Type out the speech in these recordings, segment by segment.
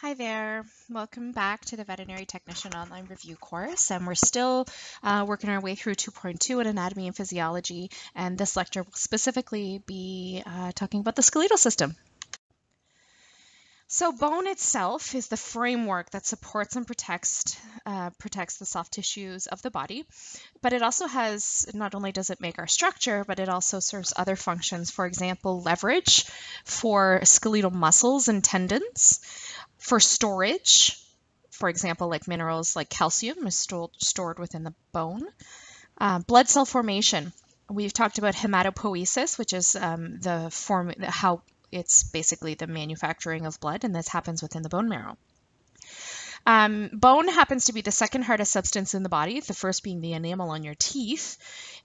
Hi there. Welcome back to the Veterinary Technician Online Review course. And we're still uh, working our way through 2.2 in Anatomy and Physiology. And this lecture will specifically be uh, talking about the skeletal system. So bone itself is the framework that supports and protects uh, protects the soft tissues of the body, but it also has not only does it make our structure, but it also serves other functions. For example, leverage for skeletal muscles and tendons, for storage. For example, like minerals like calcium is sto stored within the bone. Uh, blood cell formation. We've talked about hematopoiesis, which is um, the form how it's basically the manufacturing of blood, and this happens within the bone marrow. Um, bone happens to be the second hardest substance in the body, the first being the enamel on your teeth.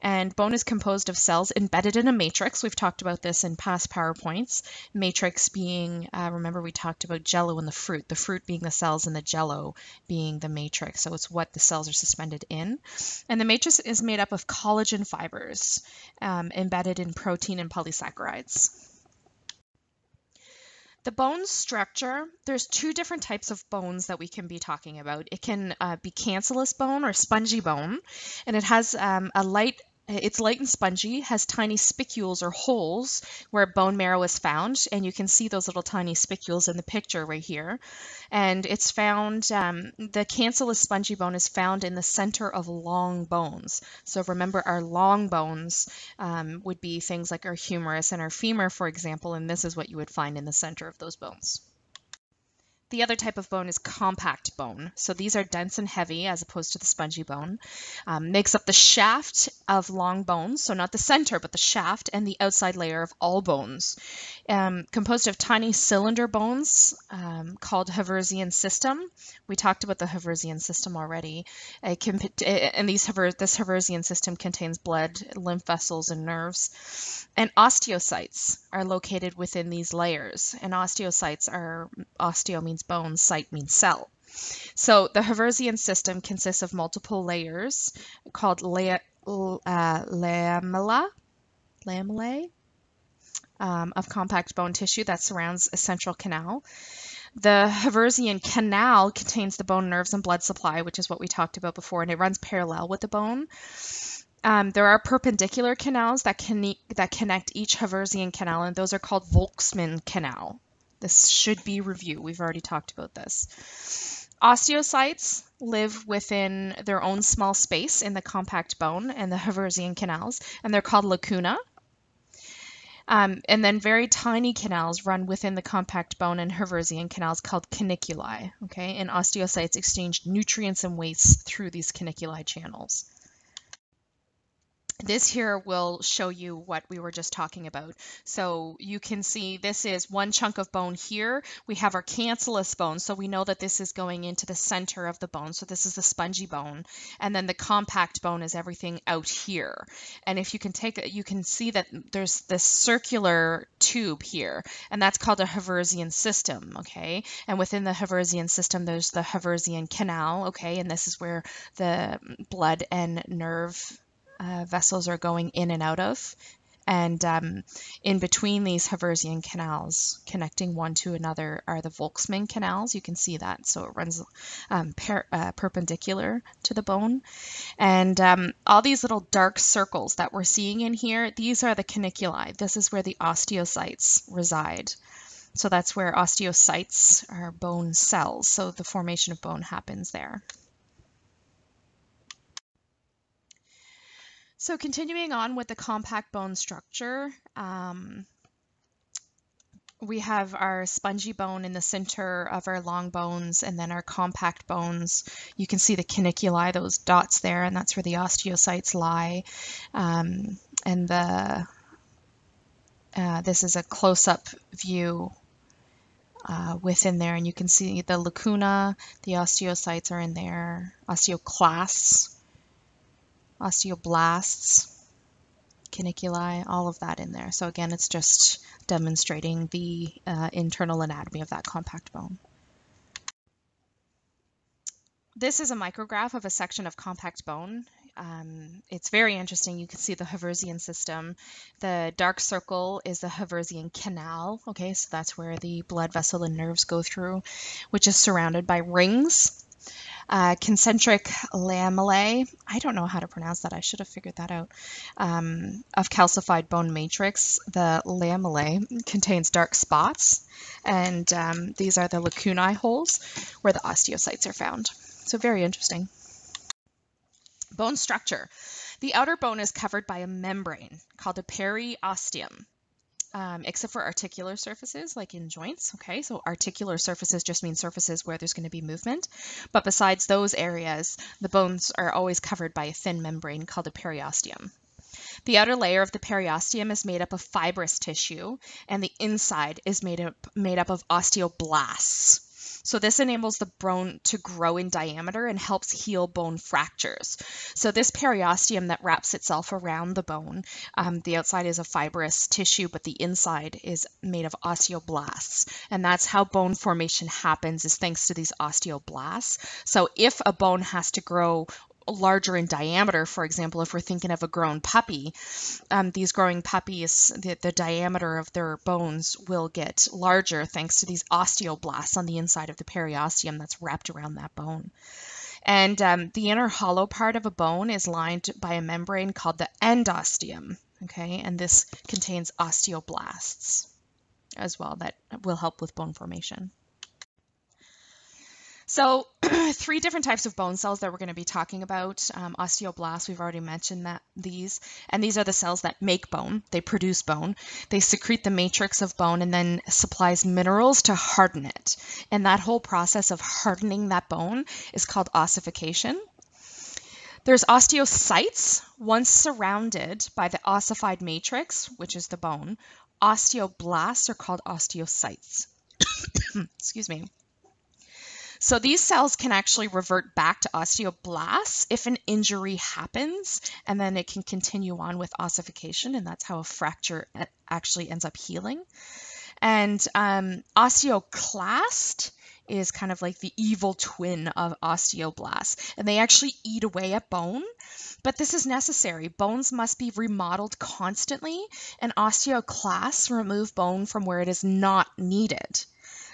And bone is composed of cells embedded in a matrix. We've talked about this in past PowerPoints. Matrix being, uh, remember we talked about jello and the fruit, the fruit being the cells and the jello being the matrix. So it's what the cells are suspended in. And the matrix is made up of collagen fibers um, embedded in protein and polysaccharides. The bone structure, there's two different types of bones that we can be talking about. It can uh, be cancellous bone or spongy bone, and it has um, a light it's light and spongy, has tiny spicules or holes where bone marrow is found, and you can see those little tiny spicules in the picture right here. And it's found, um, the cancellous spongy bone is found in the center of long bones. So remember, our long bones um, would be things like our humerus and our femur, for example, and this is what you would find in the center of those bones. The other type of bone is compact bone. So these are dense and heavy as opposed to the spongy bone. Um, makes up the shaft of long bones, so not the center, but the shaft and the outside layer of all bones. Um, composed of tiny cylinder bones um, called Haversian system. We talked about the Haversian system already. Can, and these this Haversian system contains blood, lymph vessels, and nerves. And osteocytes are located within these layers. And osteocytes are, osteo means bone, cyte means cell. So the Haversian system consists of multiple layers called uh, lamella, lamellae um, of compact bone tissue that surrounds a central canal. The Haversian canal contains the bone nerves and blood supply, which is what we talked about before, and it runs parallel with the bone. Um, there are perpendicular canals that, that connect each Haversian canal, and those are called Volkmann canal. This should be review. We've already talked about this. Osteocytes live within their own small space in the compact bone and the Haversian canals, and they're called lacuna. Um, and then very tiny canals run within the compact bone and Haversian canals called caniculi. Okay, and osteocytes exchange nutrients and wastes through these caniculi channels this here will show you what we were just talking about. So you can see this is one chunk of bone here. We have our cancellous bone, so we know that this is going into the center of the bone. So this is the spongy bone. And then the compact bone is everything out here. And if you can take it, you can see that there's this circular tube here, and that's called a Haversian system, okay? And within the Haversian system, there's the Haversian canal, okay? And this is where the blood and nerve uh, vessels are going in and out of. And um, in between these Haversian canals, connecting one to another, are the Volkmann canals. You can see that. So it runs um, per, uh, perpendicular to the bone. And um, all these little dark circles that we're seeing in here, these are the caniculi. This is where the osteocytes reside. So that's where osteocytes are bone cells. So the formation of bone happens there. So continuing on with the compact bone structure, um, we have our spongy bone in the center of our long bones and then our compact bones. You can see the caniculi, those dots there, and that's where the osteocytes lie. Um, and the uh, this is a close-up view uh, within there, and you can see the lacuna, the osteocytes are in there, osteoclasts osteoblasts, caniculi, all of that in there. So again, it's just demonstrating the uh, internal anatomy of that compact bone. This is a micrograph of a section of compact bone. Um, it's very interesting. You can see the Haversian system. The dark circle is the Haversian canal. Okay, so that's where the blood vessel and nerves go through, which is surrounded by rings. Uh, concentric lamellae, I don't know how to pronounce that, I should have figured that out, um, of calcified bone matrix. The lamellae contains dark spots, and um, these are the lacunae holes where the osteocytes are found. So very interesting. Bone structure. The outer bone is covered by a membrane called a periosteum. Um, except for articular surfaces, like in joints. Okay, so articular surfaces just mean surfaces where there's going to be movement. But besides those areas, the bones are always covered by a thin membrane called a periosteum. The outer layer of the periosteum is made up of fibrous tissue, and the inside is made up, made up of osteoblasts. So this enables the bone to grow in diameter and helps heal bone fractures. So this periosteum that wraps itself around the bone, um, the outside is a fibrous tissue, but the inside is made of osteoblasts. And that's how bone formation happens is thanks to these osteoblasts. So if a bone has to grow larger in diameter, for example, if we're thinking of a grown puppy, um, these growing puppies, the, the diameter of their bones will get larger thanks to these osteoblasts on the inside of the periosteum that's wrapped around that bone. And um, the inner hollow part of a bone is lined by a membrane called the endosteum. Okay, and this contains osteoblasts as well that will help with bone formation. So three different types of bone cells that we're going to be talking about. Um, osteoblasts, we've already mentioned that these, and these are the cells that make bone. They produce bone. They secrete the matrix of bone and then supplies minerals to harden it. And that whole process of hardening that bone is called ossification. There's osteocytes, once surrounded by the ossified matrix, which is the bone. Osteoblasts are called osteocytes. Excuse me. So these cells can actually revert back to osteoblasts if an injury happens, and then it can continue on with ossification, and that's how a fracture actually ends up healing. And um, osteoclast is kind of like the evil twin of osteoblast, and they actually eat away at bone. But this is necessary. Bones must be remodeled constantly, and osteoclasts remove bone from where it is not needed.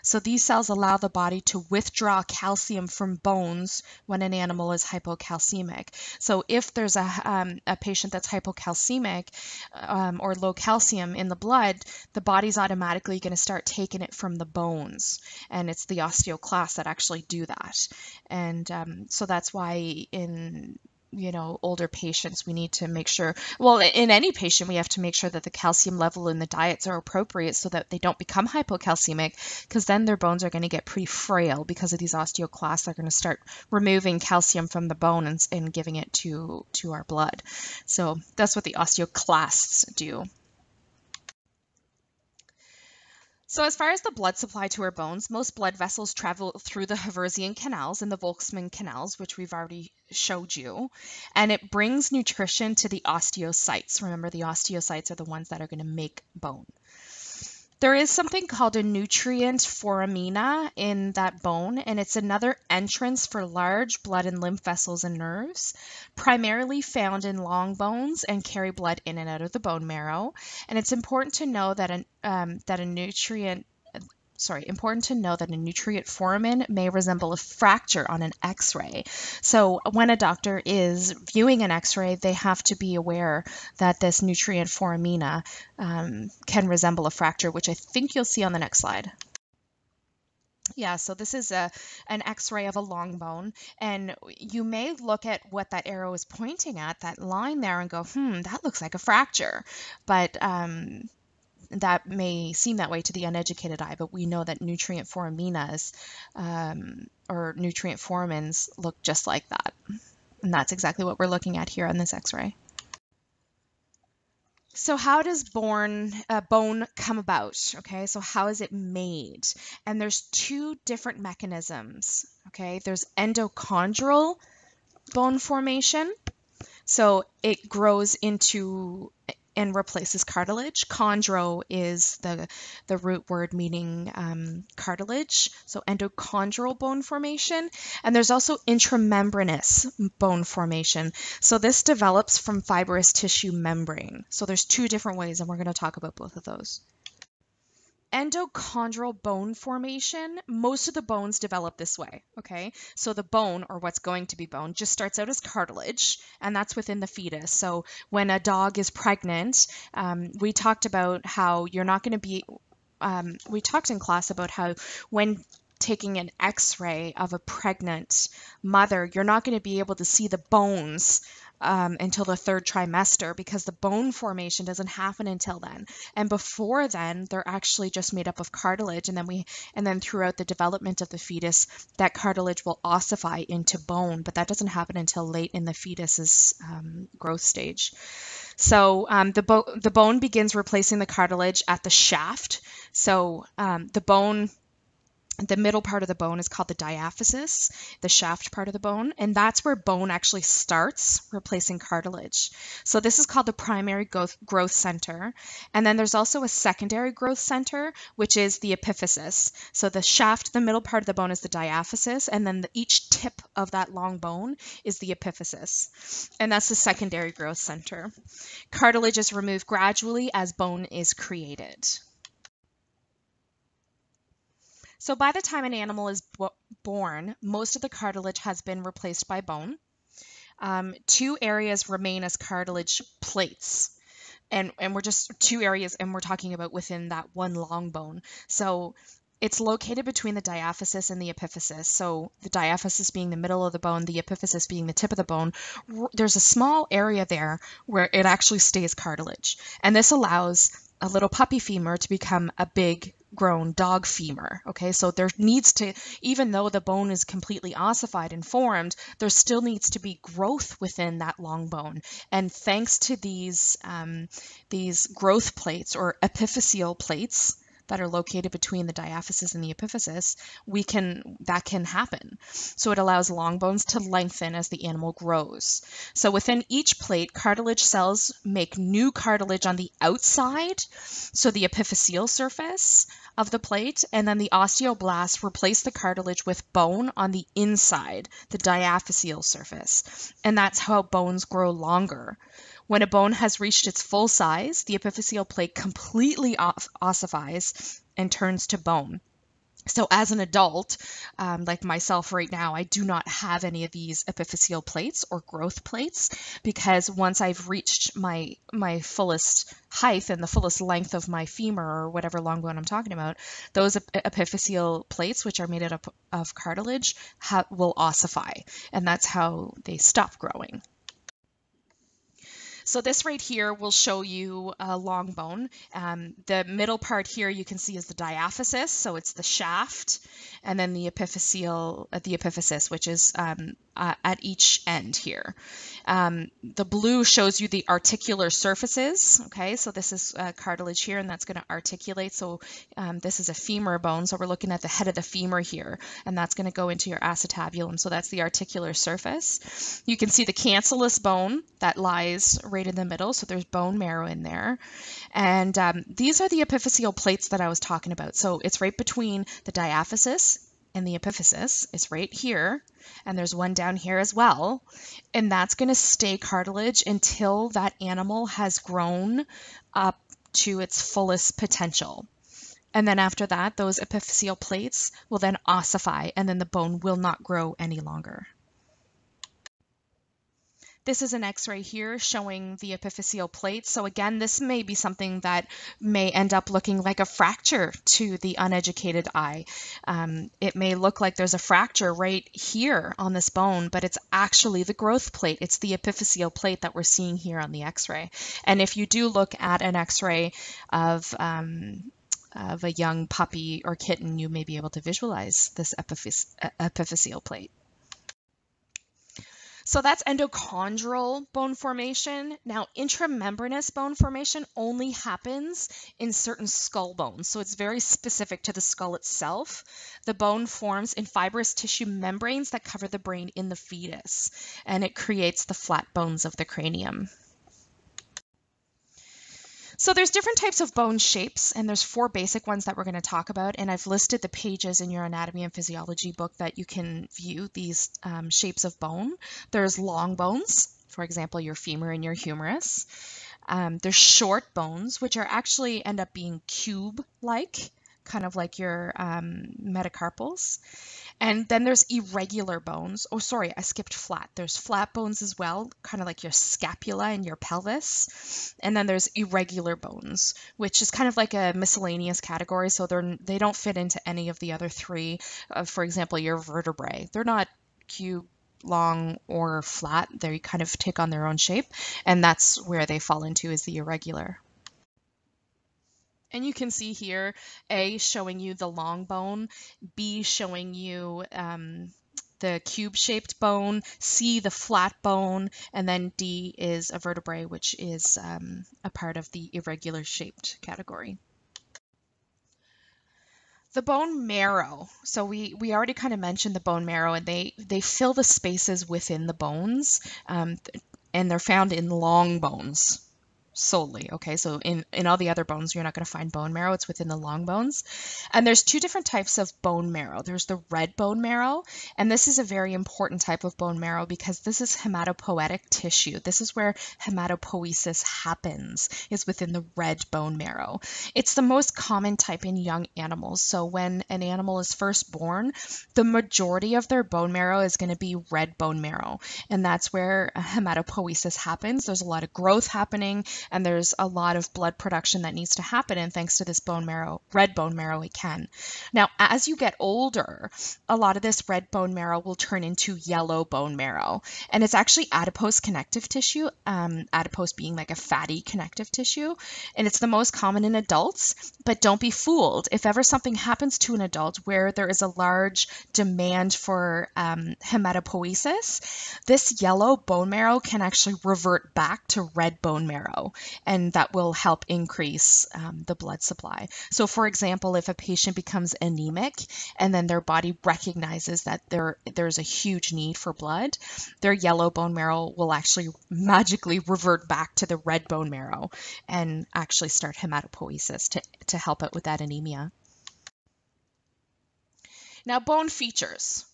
So these cells allow the body to withdraw calcium from bones when an animal is hypocalcemic. So if there's a, um, a patient that's hypocalcemic um, or low calcium in the blood, the body's automatically going to start taking it from the bones. And it's the osteoclasts that actually do that. And um, so that's why in you know older patients we need to make sure well in any patient we have to make sure that the calcium level in the diets are appropriate so that they don't become hypocalcemic because then their bones are going to get pretty frail because of these osteoclasts they're going to start removing calcium from the bone and, and giving it to to our blood. So that's what the osteoclasts do so as far as the blood supply to our bones, most blood vessels travel through the Haversian canals and the Volkmann canals, which we've already showed you, and it brings nutrition to the osteocytes. Remember, the osteocytes are the ones that are going to make bone. There is something called a nutrient foramina in that bone, and it's another entrance for large blood and lymph vessels and nerves, primarily found in long bones and carry blood in and out of the bone marrow. And it's important to know that an, um, that a nutrient sorry, important to know that a nutrient foramen may resemble a fracture on an x-ray. So when a doctor is viewing an x-ray, they have to be aware that this nutrient foramina um, can resemble a fracture, which I think you'll see on the next slide. Yeah, so this is a an x-ray of a long bone, and you may look at what that arrow is pointing at, that line there, and go, hmm, that looks like a fracture. But um, that may seem that way to the uneducated eye, but we know that nutrient foraminas um, or nutrient foramens look just like that. And that's exactly what we're looking at here on this x-ray. So how does bone, uh, bone come about? Okay, so how is it made? And there's two different mechanisms. Okay, there's endochondral bone formation. So it grows into and replaces cartilage. Chondro is the, the root word meaning um, cartilage, so endochondral bone formation. And there's also intramembranous bone formation. So this develops from fibrous tissue membrane. So there's two different ways, and we're going to talk about both of those endochondral bone formation, most of the bones develop this way, okay? So the bone, or what's going to be bone, just starts out as cartilage, and that's within the fetus. So when a dog is pregnant, um, we talked about how you're not going to be, um, we talked in class about how when taking an x-ray of a pregnant mother, you're not going to be able to see the bones um, until the third trimester because the bone formation doesn't happen until then. And before then, they're actually just made up of cartilage, and then we and then throughout the development of the fetus, that cartilage will ossify into bone, but that doesn't happen until late in the fetus's um, growth stage. So um, the, bo- the bone begins replacing the cartilage at the shaft. So um, the bone the middle part of the bone is called the diaphysis, the shaft part of the bone, and that's where bone actually starts, replacing cartilage. So this is called the primary growth, center. And then there's also a secondary growth center, which is the epiphysis. So the shaft, the middle part of the bone is the diaphysis, and then the, each tip of that long bone is the epiphysis. And that's the secondary growth center. Cartilage is removed gradually as bone is created. So by the time an animal is born, most of the cartilage has been replaced by bone. Um, two areas remain as cartilage plates. And, and we're just two areas, and we're talking about within that one long bone. So it's located between the diaphysis and the epiphysis. So the diaphysis being the middle of the bone, the epiphysis being the tip of the bone. There's a small area there where it actually stays cartilage. And this allows a little puppy femur to become a big grown dog femur. Okay, so there needs to, even though the bone is completely ossified and formed, there still needs to be growth within that long bone. And thanks to these um, these growth plates or epiphyseal plates, that are located between the diaphysis and the epiphysis, we can that can happen. So it allows long bones to lengthen as the animal grows. So within each plate, cartilage cells make new cartilage on the outside, so the epiphyseal surface of the plate, and then the osteoblasts replace the cartilage with bone on the inside, the diaphyseal surface. And that's how bones grow longer. When a bone has reached its full size, the epiphyseal plate completely ossifies and turns to bone. So as an adult, um, like myself right now, I do not have any of these epiphyseal plates or growth plates because once I've reached my my fullest height and the fullest length of my femur or whatever long bone I'm talking about, those epiphyseal plates, which are made up of cartilage, will ossify, and that's how they stop growing. So this right here will show you a long bone. Um, the middle part here you can see is the diaphysis, so it's the shaft, and then the epiphyseal, uh, the epiphysis, which is um, uh, at each end here. Um, the blue shows you the articular surfaces. Okay, so this is uh, cartilage here, and that's going to articulate. So um, this is a femur bone, so we're looking at the head of the femur here, and that's going to go into your acetabulum. So that's the articular surface. You can see the cancellous bone that lies right in the middle, so there's bone marrow in there. And um, these are the epiphyseal plates that I was talking about. So it's right between the diaphysis and the epiphysis is right here, and there's one down here as well. And that's going to stay cartilage until that animal has grown up to its fullest potential. And then after that, those epiphyseal plates will then ossify, and then the bone will not grow any longer. This is an x-ray here showing the epiphyseal plate. So again, this may be something that may end up looking like a fracture to the uneducated eye. Um, it may look like there's a fracture right here on this bone, but it's actually the growth plate. It's the epiphyseal plate that we're seeing here on the x-ray. And if you do look at an x-ray of um, of a young puppy or kitten, you may be able to visualize this epiphyseal plate. So that's endochondral bone formation. Now, intramembranous bone formation only happens in certain skull bones. So it's very specific to the skull itself. The bone forms in fibrous tissue membranes that cover the brain in the fetus, and it creates the flat bones of the cranium. So there's different types of bone shapes, and there's four basic ones that we're going to talk about. And I've listed the pages in your anatomy and physiology book that you can view these um, shapes of bone. There's long bones, for example, your femur and your humerus. Um, there's short bones, which are actually end up being cube-like, kind of like your um, metacarpals. And then there's irregular bones. Oh, sorry, I skipped flat. There's flat bones as well, kind of like your scapula and your pelvis. And then there's irregular bones, which is kind of like a miscellaneous category. So they're they don't fit into any of the other three. Uh, for example, your vertebrae. They're not cube long or flat. They kind of take on their own shape, and that's where they fall into is the irregular. And you can see here A showing you the long bone, B showing you um, the cube shaped bone, C the flat bone, and then D is a vertebrae, which is um, a part of the irregular shaped category. The bone marrow. So we, we already kind of mentioned the bone marrow, and they, they fill the spaces within the bones, um, and they're found in long bones solely. Okay, so in, in all the other bones, you're not going to find bone marrow. It's within the long bones. And there's two different types of bone marrow. There's the red bone marrow, and this is a very important type of bone marrow because this is hematopoietic tissue. This is where hematopoiesis happens, is within the red bone marrow. It's the most common type in young animals. So when an animal is first born, the majority of their bone marrow is going to be red bone marrow, and that's where hematopoiesis happens. There's a lot of growth happening and there's a lot of blood production that needs to happen. And thanks to this bone marrow, red bone marrow, it can. Now, as you get older, a lot of this red bone marrow will turn into yellow bone marrow. And it's actually adipose connective tissue, um, adipose being like a fatty connective tissue. And it's the most common in adults. But don't be fooled. If ever something happens to an adult where there is a large demand for um, hematopoiesis, this yellow bone marrow can actually revert back to red bone marrow and that will help increase um, the blood supply. So, for example, if a patient becomes anemic and then their body recognizes that there there's a huge need for blood, their yellow bone marrow will actually magically revert back to the red bone marrow and actually start hematopoiesis to, to help it with that anemia. Now, bone features.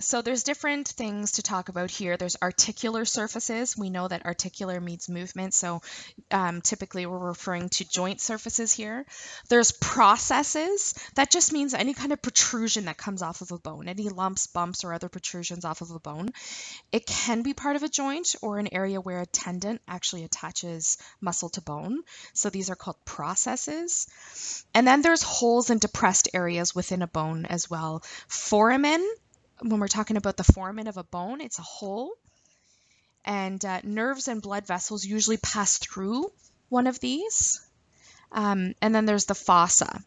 So there's different things to talk about here. There's articular surfaces. We know that articular means movement, so um, typically we're referring to joint surfaces here. There's processes. That just means any kind of protrusion that comes off of a bone, any lumps, bumps, or other protrusions off of a bone. It can be part of a joint or an area where a tendon actually attaches muscle to bone. So these are called processes. And then there's holes and depressed areas within a bone as well. Foramen when we're talking about the foramen of a bone, it's a hole. And uh, nerves and blood vessels usually pass through one of these. Um, and then there's the fossa,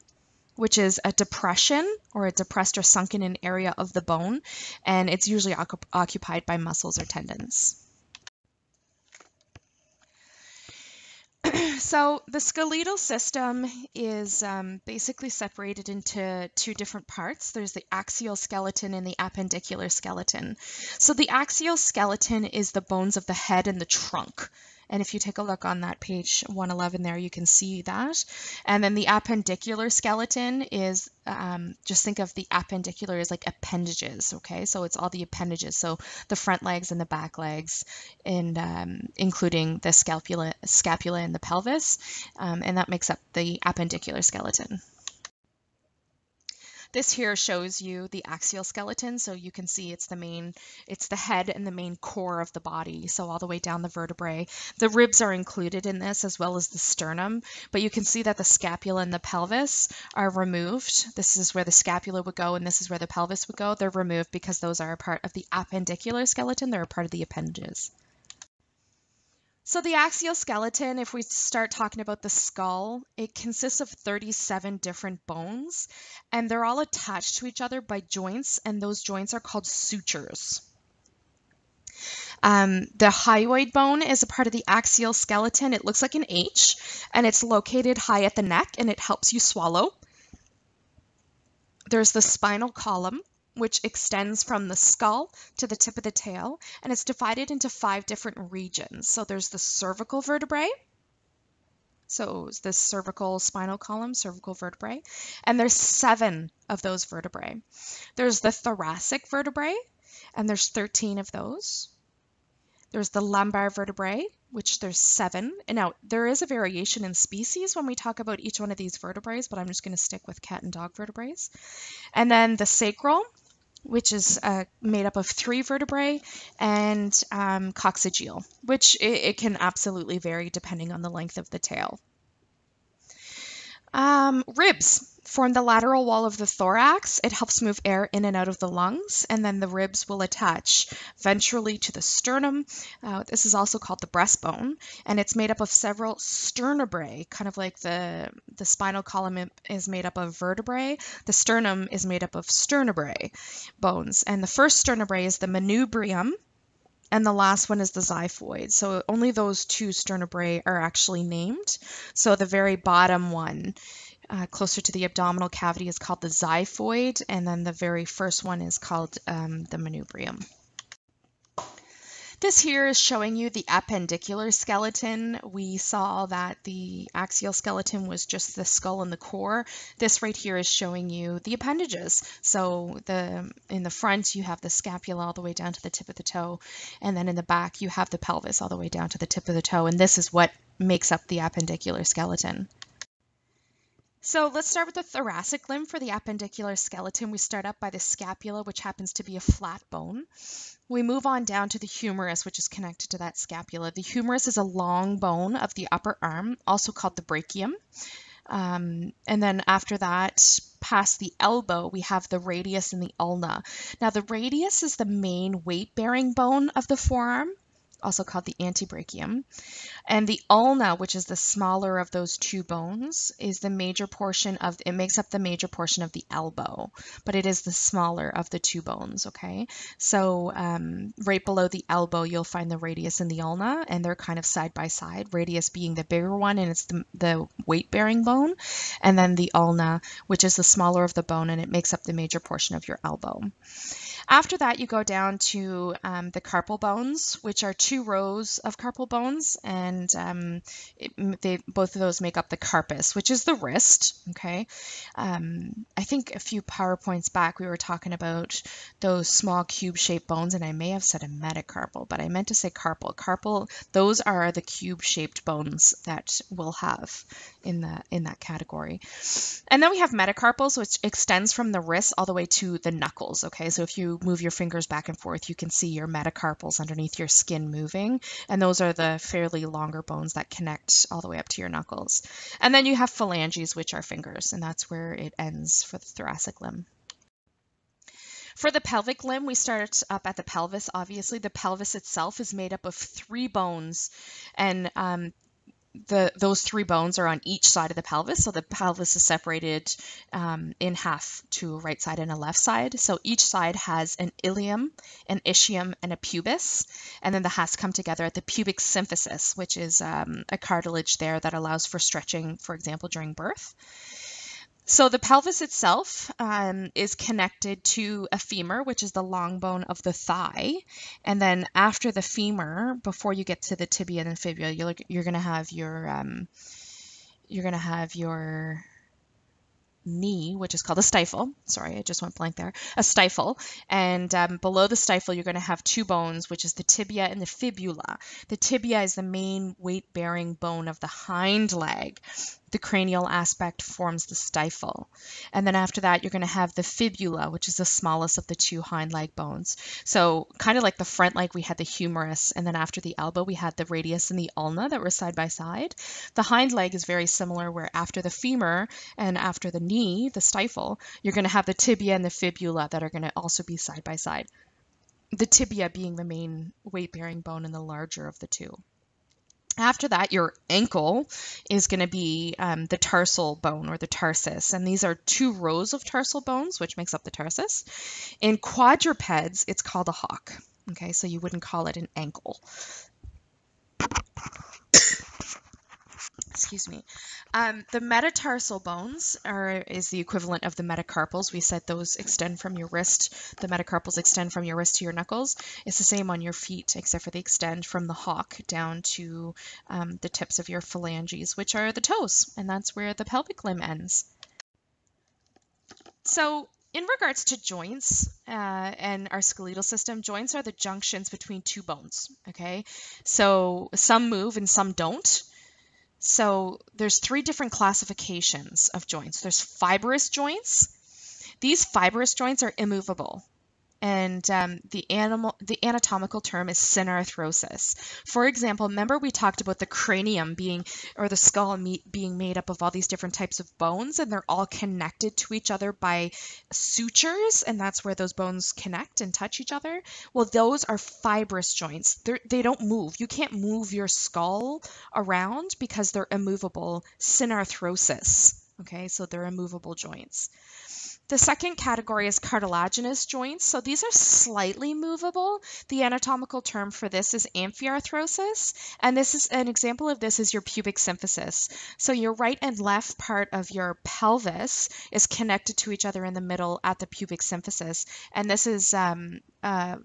which is a depression or a depressed or sunken in area of the bone. And it's usually occupied by muscles or tendons. so the skeletal system is um, basically separated into two different parts. There's the axial skeleton and the appendicular skeleton. So the axial skeleton is the bones of the head and the trunk. And if you take a look on that page 111 there, you can see that. And then the appendicular skeleton is, um, just think of the appendicular as like appendages, okay? So it's all the appendages. So the front legs and the back legs, and um, including the scapula, scapula and the pelvis. Um, and that makes up the appendicular skeleton. This here shows you the axial skeleton, so you can see it's the main, it's the head and the main core of the body, so all the way down the vertebrae. The ribs are included in this as well as the sternum, but you can see that the scapula and the pelvis are removed. This is where the scapula would go and this is where the pelvis would go. They're removed because those are a part of the appendicular skeleton. They're a part of the appendages. So the axial skeleton, if we start talking about the skull, it consists of 37 different bones, and they're all attached to each other by joints, and those joints are called sutures. Um, the hyoid bone is a part of the axial skeleton. It looks like an H, and it's located high at the neck, and it helps you swallow. There's the spinal column, which extends from the skull to the tip of the tail, and it's divided into five different regions. So there's the cervical vertebrae, So the cervical spinal column, cervical vertebrae, and there's seven of those vertebrae. There's the thoracic vertebrae, and there's 13 of those. There's the lumbar vertebrae, which there's seven. And now there is a variation in species when we talk about each one of these vertebrae, but I'm just going to stick with cat and dog vertebrae. And then the sacral, which is uh, made up of three vertebrae, and um, coccygeal, which it, it, can absolutely vary depending on the length of the tail. Um, ribs form the lateral wall of the thorax. It helps move air in and out of the lungs, and then the ribs will attach ventrally to the sternum. Uh, this is also called the breastbone, and it's made up of several sternebrae, kind of like the, the spinal column is made up of vertebrae. The sternum is made up of sternebrae bones, and the first sternebrae is the manubrium, and the last one is the xiphoid. So only those two sternebrae are actually named. So the very bottom one, uh, closer to the abdominal cavity, is called the xiphoid, and then the very first one is called um, the manubrium. This here is showing you the appendicular skeleton. We saw that the axial skeleton was just the skull and the core. This right here is showing you the appendages. So the in the front you have the scapula all the way down to the tip of the toe, and then in the back you have the pelvis all the way down to the tip of the toe, and this is what makes up the appendicular skeleton. So let's start with the thoracic limb for the appendicular skeleton. We start up by the scapula, which happens to be a flat bone. We move on down to the humerus, which is connected to that scapula. The humerus is a long bone of the upper arm, also called the brachium. Um, and then after that, past the elbow, we have the radius and the ulna. Now, the radius is the main weight bearing bone of the forearm also called the antebrachium. And the ulna, which is the smaller of those two bones, is the major portion of, it makes up the major portion of the elbow, but it is the smaller of the two bones, okay? So um, right below the elbow, you'll find the radius and the ulna, and they're kind of side by side, radius being the bigger one, and it's the, the weight-bearing bone, and then the ulna, which is the smaller of the bone, and it makes up the major portion of your elbow. After that, you go down to um, the carpal bones, which are two rows of carpal bones, and um, it, they both of those make up the carpus, which is the wrist. Okay, um, I think a few powerpoints back we were talking about those small cube-shaped bones, and I may have said a metacarpal, but I meant to say carpal. Carpal, those are the cube-shaped bones that we'll have in the in that category. And then we have metacarpals, which extends from the wrist all the way to the knuckles. Okay, so if you move your fingers back and forth, you can see your metacarpals underneath your skin moving. And those are the fairly longer bones that connect all the way up to your knuckles. And then you have phalanges, which are fingers, and that's where it ends for the thoracic limb. For the pelvic limb, we start up at the pelvis. Obviously, the pelvis itself is made up of three bones, and um, the those three bones are on each side of the pelvis. So the pelvis is separated um, in half to a right side and a left side. So each side has an ilium, an ischium, and a pubis. And then the has come together at the pubic symphysis, which is um, a cartilage there that allows for stretching, for example, during birth. So the pelvis itself um, is connected to a femur, which is the long bone of the thigh. And then after the femur, before you get to the tibia and fibula, you're, you're going to have your um, you're going to have your knee, which is called a stifle. Sorry, I just went blank there. A stifle. And um, below the stifle, you're going to have two bones, which is the tibia and the fibula. The tibia is the main weight bearing bone of the hind leg the cranial aspect forms the stifle. And then after that, you're going to have the fibula, which is the smallest of the two hind leg bones. So, kind of like the front leg, we had the humerus, and then after the elbow, we had the radius and the ulna that were side by side. The hind leg is very similar, where after the femur and after the knee, the stifle, you're going to have the tibia and the fibula that are going to also be side by side. The tibia being the main weight bearing bone and the larger of the two. After that, your ankle is going to be um, the tarsal bone or the tarsus. And these are two rows of tarsal bones, which makes up the tarsus. In quadrupeds, it's called a hock. Okay, so you wouldn't call it an ankle. Excuse me. Um, the metatarsal bones are is the equivalent of the metacarpals. We said those extend from your wrist. The metacarpals extend from your wrist to your knuckles. It's the same on your feet, except for they extend from the hock down to um, the tips of your phalanges, which are the toes, and that's where the pelvic limb ends. So in regards to joints uh, and our skeletal system, joints are the junctions between two bones. Okay, so some move and some don't. So there's three different classifications of joints. There's fibrous joints. These fibrous joints are immovable and um, the animal the anatomical term is synarthrosis. For example, remember we talked about the cranium being or the skull being made up of all these different types of bones, and they're all connected to each other by sutures, and that's where those bones connect and touch each other. Well, those are fibrous joints. They're, they do not move. You can't move your skull around because they're immovable. Synarthrosis. Okay, so they're immovable joints. The second category is cartilaginous joints. So these are slightly movable. The anatomical term for this is amphiarthrosis. And this is an example of this is your pubic symphysis. So your right and left part of your pelvis is connected to each other in the middle at the pubic symphysis. And this is um, uh,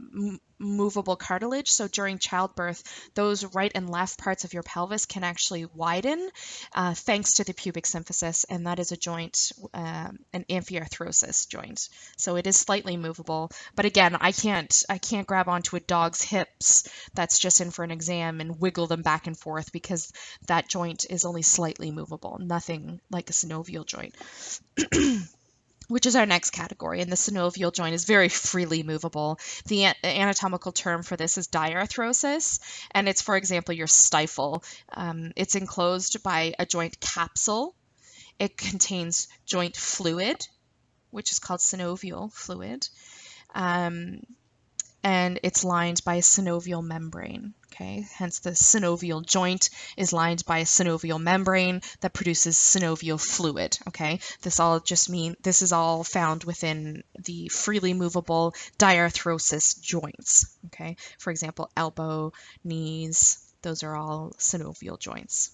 movable cartilage. So during childbirth, those right and left parts of your pelvis can actually widen uh, thanks to the pubic symphysis, and that is a joint, uh, an amphiarthrosis joint. So it is slightly movable, but again, I can't I can't grab onto a dog's hips that's just in for an exam and wiggle them back and forth because that joint is only slightly movable, nothing like a synovial joint. which is our next category, and the synovial joint is very freely movable. The anatomical term for this is diarthrosis, and it's, for example, your stifle. Um, it's enclosed by a joint capsule. It contains joint fluid, which is called synovial fluid, um, and it's lined by a synovial membrane. Okay, hence the synovial joint is lined by a synovial membrane that produces synovial fluid. Okay, this all just mean this is all found within the freely movable diarthrosis joints. Okay, for example, elbow, knees, those are all synovial joints.